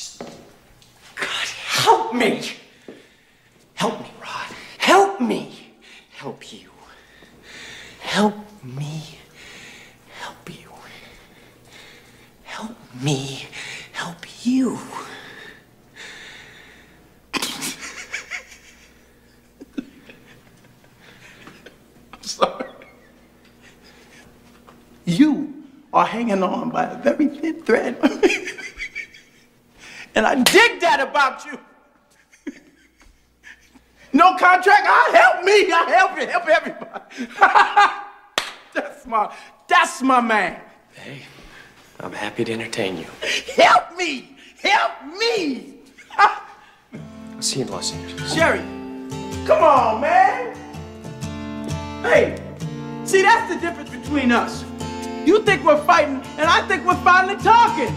Just, God, help me. Help me, Rod. Help me. Help you. Help me. Help you. Help me. Help you. I'm sorry. You are hanging on by a very thin thread. and I dig that about you. No contract, I help me, I help you, help everybody. that's my, that's my man. Hey, I'm happy to entertain you. Help me, help me. I'll see you in Los Angeles. Jerry, come on, man. Hey, see, that's the difference between us. You think we're fighting, and I think we're finally talking.